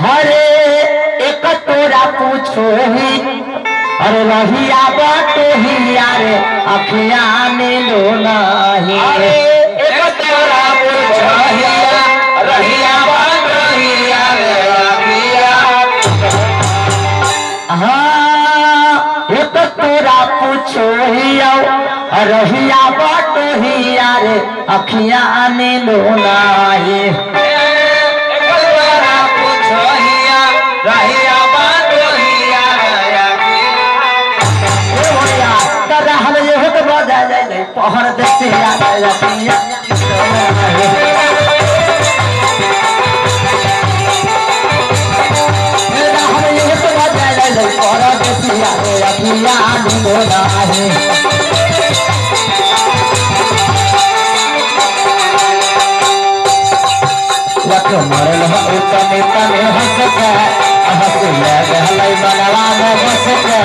हरे एक तोरा पूछो ही। अरे रहिया बाटो ही यारे अखिया में लो नहीं। अरे एक तोरा पूछो हिया, रहिया बाटो ही यारे अखिया। हाँ एक तोरा पूछो ही आओ रहिया बाटो ही यारे अखिया में लो नहीं एक तोरा पूछो हिया, रहिया बाटो लख मरल हो तने हंस के हंस ले गहलै बनवा में बस के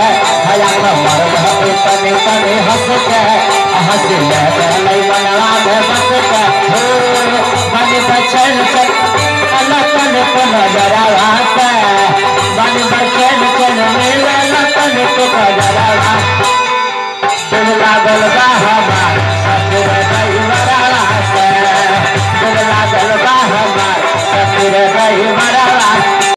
हया मरल हो तने हंस के हंस ले गहलै बनवा में बस के हो बन बचन चल लतन को नजरवा से बन बचन चल मिले लतन को नजरवा दिल लागल बा हमार